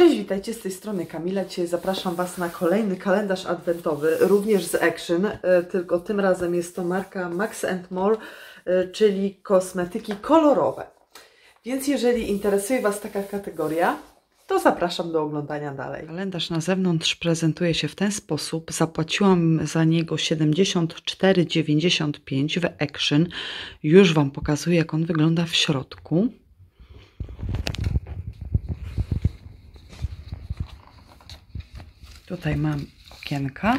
Cześć, witajcie z tej strony Kamila. Dzisiaj zapraszam Was na kolejny kalendarz adwentowy, również z Action, e, tylko tym razem jest to marka Max More, e, czyli kosmetyki kolorowe. Więc jeżeli interesuje Was taka kategoria, to zapraszam do oglądania dalej. Kalendarz na zewnątrz prezentuje się w ten sposób. Zapłaciłam za niego 74,95 w Action. Już Wam pokazuję, jak on wygląda w środku. Tutaj mam okienka,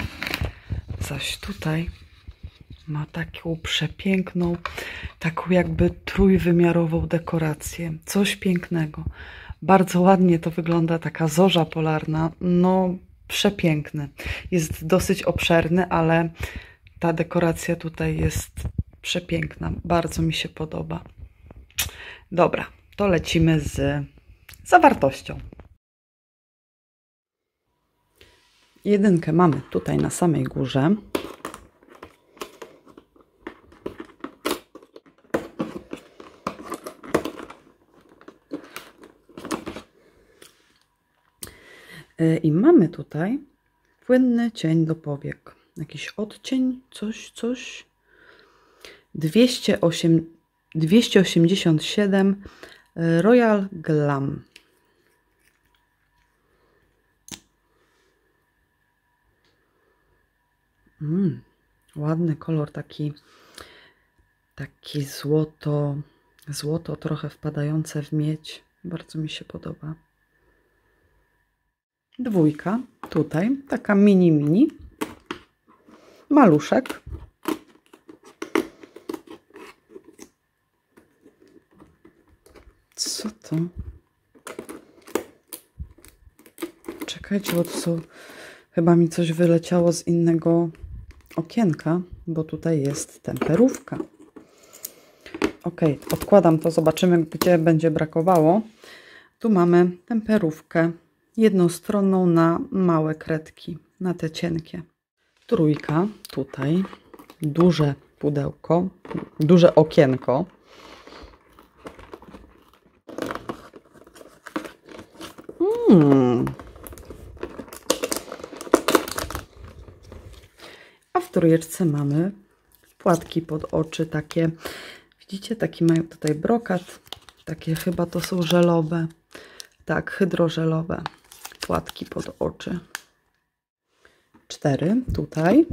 zaś tutaj ma taką przepiękną, taką jakby trójwymiarową dekorację. Coś pięknego. Bardzo ładnie to wygląda, taka zorza polarna. No, przepiękny. Jest dosyć obszerny, ale ta dekoracja tutaj jest przepiękna. Bardzo mi się podoba. Dobra, to lecimy z zawartością. Jedynkę mamy tutaj na samej górze. E, I mamy tutaj płynny cień do powiek. Jakiś odcień, coś, coś. 208, 287 e, Royal Glam. Mm, ładny kolor, taki, taki złoto, złoto trochę wpadające w miedź. Bardzo mi się podoba. Dwójka, tutaj, taka mini mini. Maluszek. Co to? Czekajcie, bo to są... Chyba mi coś wyleciało z innego okienka, bo tutaj jest temperówka. Ok, odkładam to, zobaczymy, gdzie będzie brakowało. Tu mamy temperówkę jednostronną na małe kredki, na te cienkie. Trójka, tutaj duże pudełko, duże okienko. Hmm, w trójeczce mamy płatki pod oczy, takie, widzicie, taki mają tutaj brokat, takie chyba to są żelowe, tak, hydrożelowe płatki pod oczy. Cztery tutaj.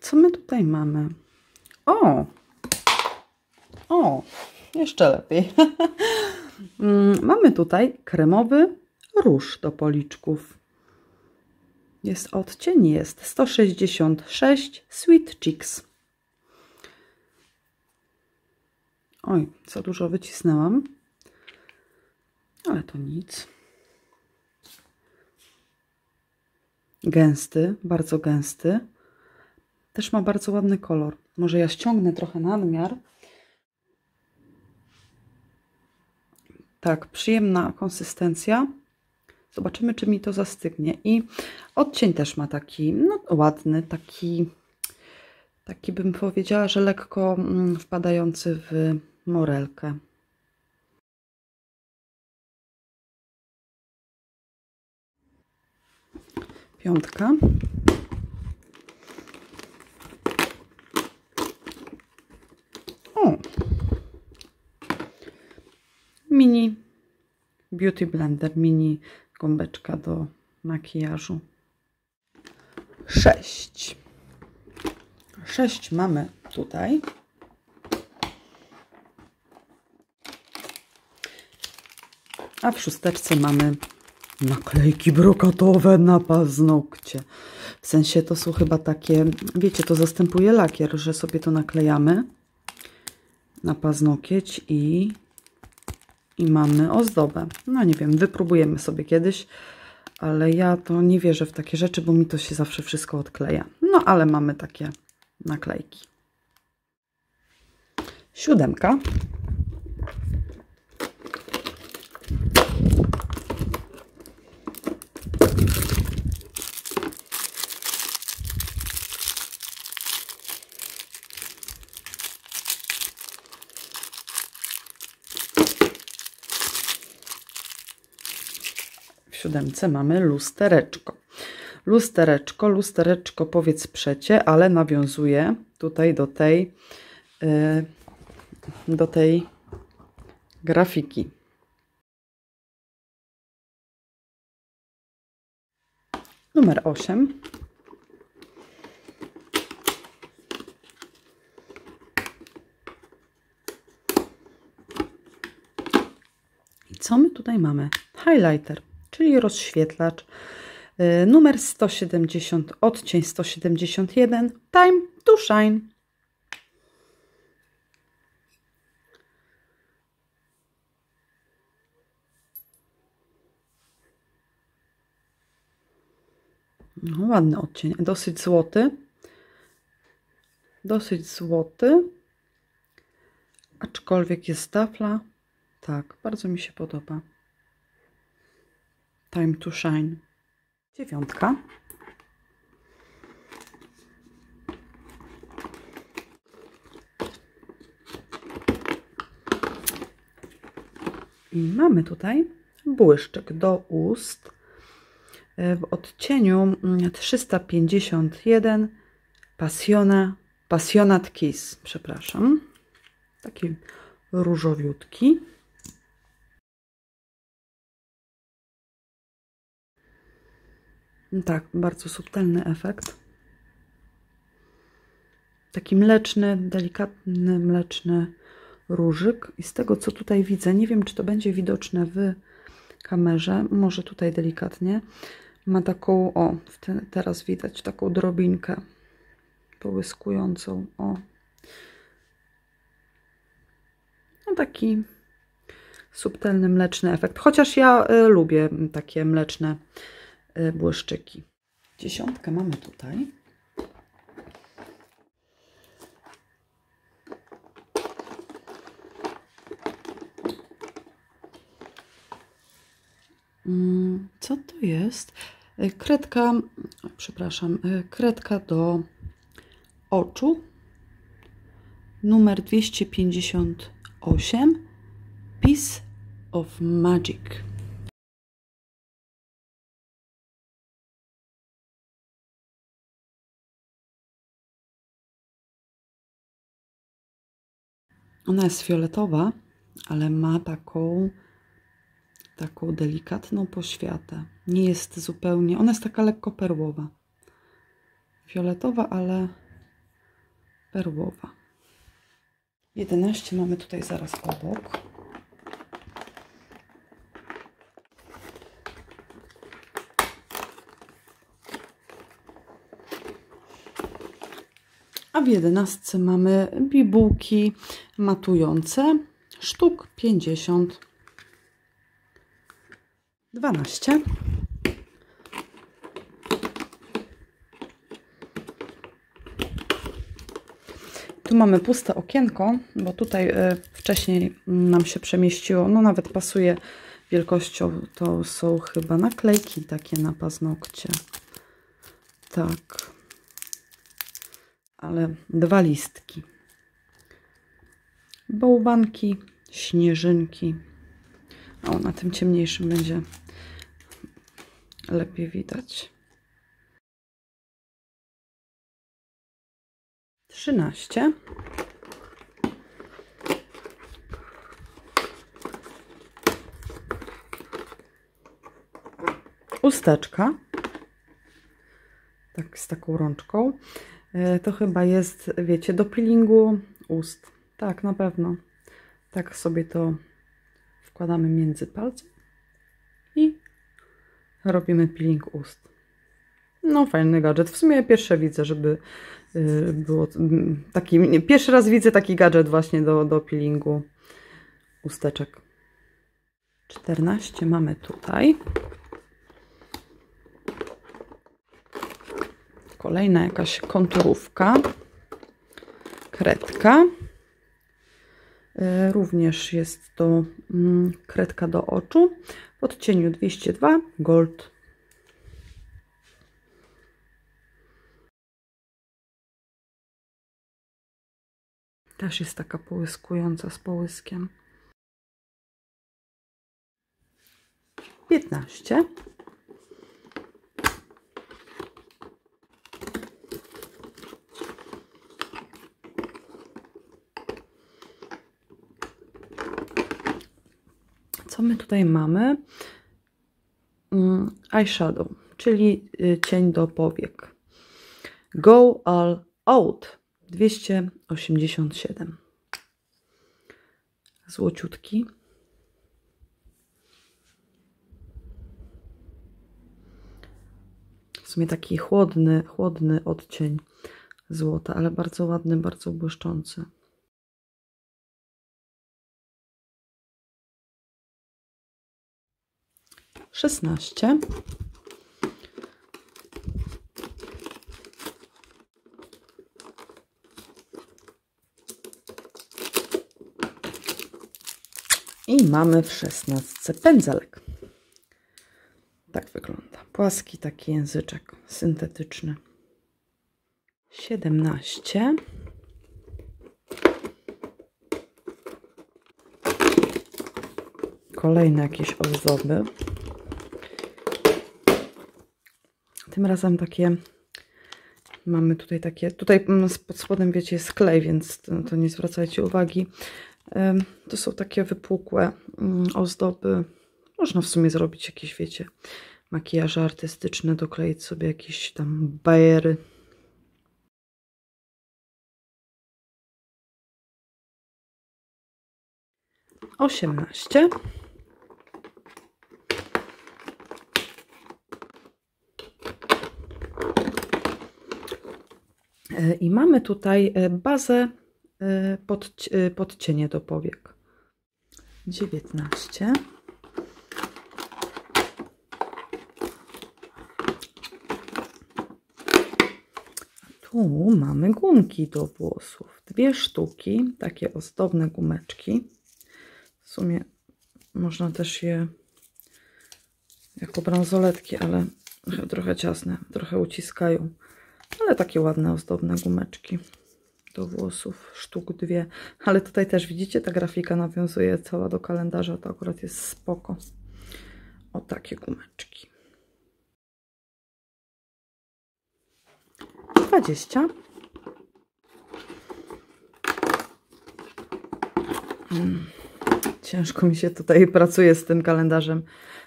Co my tutaj mamy? O! O! Jeszcze lepiej. Mm, mamy tutaj kremowy róż do policzków. Jest odcień, jest 166 Sweet Cheeks. Oj, za dużo wycisnęłam, ale to nic. Gęsty, bardzo gęsty. Też ma bardzo ładny kolor. Może ja ściągnę trochę nadmiar. Tak, przyjemna konsystencja. Zobaczymy, czy mi to zastygnie. I odcień też ma taki no, ładny, taki, taki bym powiedziała, że lekko mm, wpadający w morelkę. Piątka. O, mini beauty blender, mini gąbeczka do makijażu. Sześć. Sześć mamy tutaj. A w szósteczce mamy naklejki brokatowe na paznokcie. W sensie to są chyba takie, wiecie, to zastępuje lakier, że sobie to naklejamy na paznokieć i i mamy ozdobę. No nie wiem, wypróbujemy sobie kiedyś, ale ja to nie wierzę w takie rzeczy, bo mi to się zawsze wszystko odkleja. No ale mamy takie naklejki. Siódemka. Siódemce mamy lustereczko. Lustereczko, lustereczko powiedz przecie, ale nawiązuje tutaj do tej, yy, do tej grafiki. Numer 8. I co my tutaj mamy? Highlighter, czyli rozświetlacz. Yy, numer 170, odcień 171, Time to Shine. No, ładny odcień, dosyć złoty. Dosyć złoty. Aczkolwiek jest tafla. Tak, bardzo mi się podoba. Time to shine. Dziewiątka. I mamy tutaj błyszczyk do ust w odcieniu 351 Passiona, Passionat Kiss, przepraszam. Taki różowiutki. Tak, bardzo subtelny efekt. Taki mleczny, delikatny, mleczny różyk. I z tego, co tutaj widzę, nie wiem, czy to będzie widoczne w kamerze, może tutaj delikatnie, ma taką, o, teraz widać taką drobinkę połyskującą, o. No taki subtelny, mleczny efekt. Chociaż ja y, lubię takie mleczne błyszczyki. Dziesiątkę mamy tutaj. Mm, co to jest? E, kredka, przepraszam, e, kredka do oczu. Numer 258. Piece of Magic. Ona jest fioletowa, ale ma taką taką delikatną poświatę. Nie jest zupełnie, ona jest taka lekko perłowa. Fioletowa, ale perłowa. 11 mamy tutaj zaraz obok. A w jedenastce mamy bibułki matujące, sztuk 50 12. Tu mamy puste okienko, bo tutaj y, wcześniej nam się przemieściło, no nawet pasuje wielkością, to są chyba naklejki takie na paznokcie. Tak. Ale dwa listki. Bałwanki, śnieżynki. O, na tym ciemniejszym będzie lepiej widać. Trzynaście. Usteczka. Tak, z taką rączką. E, to chyba jest, wiecie, do peelingu ust. Tak, na pewno. Tak sobie to wkładamy między palcem i robimy peeling ust. No, fajny gadżet. W sumie pierwsze widzę, żeby y, było mm, taki. Pierwszy raz widzę taki gadżet właśnie do, do peelingu usteczek. 14 mamy tutaj. Kolejna jakaś konturówka. Kredka. Y, również jest to mm, kredka do oczu w odcieniu 202 Gold. Też jest taka połyskująca z połyskiem. 15. Co my tutaj mamy? Mm, eyeshadow, czyli y, cień do powiek. Go All Out 287. Złociutki. W sumie taki chłodny, chłodny odcień złota, ale bardzo ładny, bardzo błyszczący. Szesnaście. I mamy w szesnastce pędzelek. Tak wygląda. Płaski taki języczek syntetyczny. 17. Kolejne jakieś ozdoby. Tym razem takie mamy tutaj takie, tutaj mm, pod spodem wiecie jest klej, więc to, to nie zwracajcie uwagi. To są takie wypukłe mm, ozdoby. Można w sumie zrobić jakieś, wiecie, makijaże artystyczne, dokleić sobie jakieś tam bajery. Osiemnaście. I mamy tutaj e, bazę e, pod, pod do powiek. 19. Tu mamy gumki do włosów. Dwie sztuki, takie ozdobne gumeczki. W sumie można też je jako bransoletki, ale trochę ciasne, trochę uciskają. Ale takie ładne, ozdobne gumeczki do włosów, sztuk dwie. Ale tutaj też widzicie, ta grafika nawiązuje cała do kalendarza, to akurat jest spoko. O takie gumeczki. 20. Hmm. Ciężko mi się tutaj pracuje z tym kalendarzem.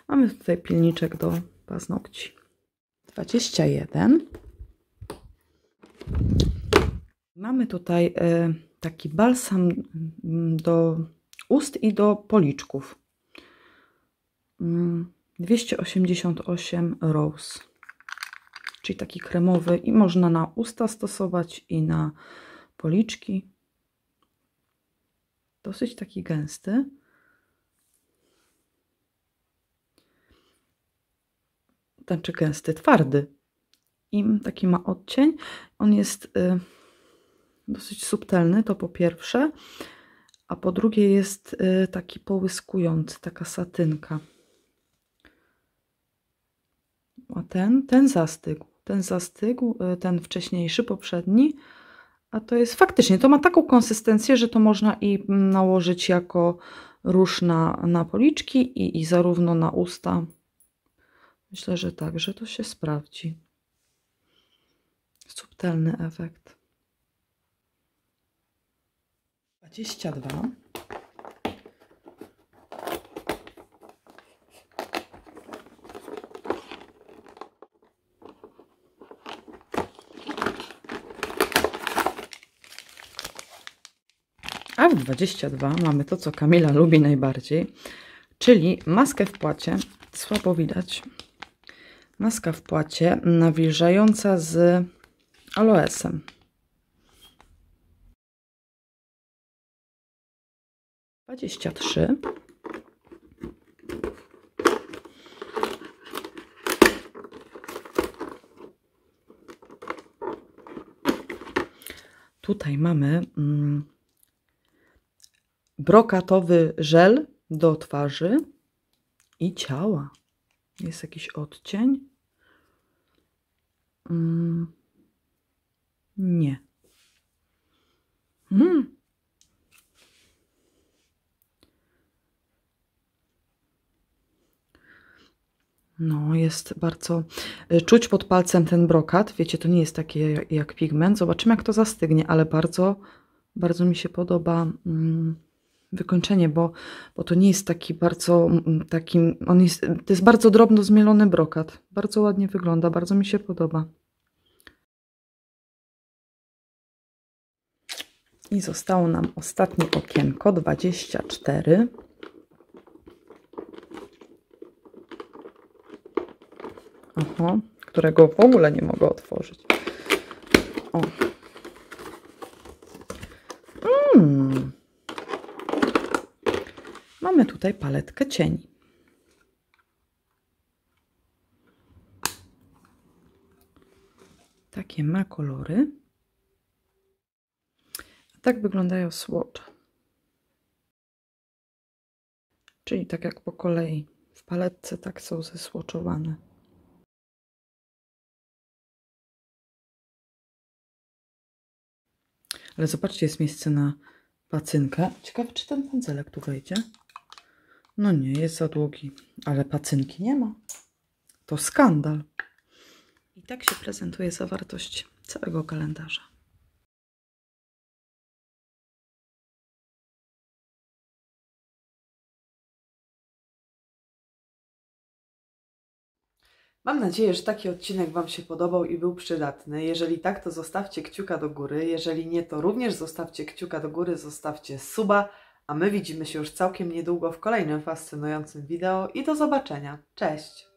Mamy tutaj pilniczek do paznokci. 21. Mamy tutaj e, taki balsam mm, do ust i do policzków. 288 mm, Rose. Czyli taki kremowy i można na usta stosować i na policzki. Dosyć taki gęsty. Znaczy gęsty, twardy. I taki ma odcień. On jest... Y dosyć subtelny, to po pierwsze, a po drugie jest y, taki połyskujący, taka satynka. A ten, ten zastygł, ten zastygł, y, ten wcześniejszy, poprzedni, a to jest faktycznie, to ma taką konsystencję, że to można i nałożyć jako róż na, na policzki i, i zarówno na usta. Myślę, że tak, że to się sprawdzi. Subtelny efekt. Dwadzieścia dwa. A w 22 mamy to, co Kamila lubi najbardziej, czyli maskę w płacie. Słabo widać. Maska w płacie nawilżająca z aloesem. 23. Tutaj mamy mm, brokatowy żel do twarzy i ciała. Jest jakiś odcień? Mm, nie. Hmm. No, jest bardzo... Y, czuć pod palcem ten brokat. Wiecie, to nie jest takie jak pigment. Zobaczymy, jak to zastygnie, ale bardzo, bardzo mi się podoba mm, wykończenie, bo, bo to nie jest taki bardzo mm, taki, on jest, to jest bardzo drobno zmielony brokat. Bardzo ładnie wygląda, bardzo mi się podoba. I zostało nam ostatnie okienko, 24. Oho, którego w ogóle nie mogę otworzyć. O. Mm. Mamy tutaj paletkę cieni. Takie ma kolory. Tak wyglądają słocze. Czyli tak jak po kolei. W paletce tak są zesłoczowane. Ale zobaczcie, jest miejsce na pacynkę. Ciekawe, czy ten pędzelek tu wejdzie. No nie, jest za długi, ale pacynki nie ma. To skandal. I tak się prezentuje zawartość całego kalendarza. Mam nadzieję, że taki odcinek Wam się podobał i był przydatny. Jeżeli tak, to zostawcie kciuka do góry. Jeżeli nie, to również zostawcie kciuka do góry, zostawcie suba, a my widzimy się już całkiem niedługo w kolejnym fascynującym wideo i do zobaczenia. Cześć!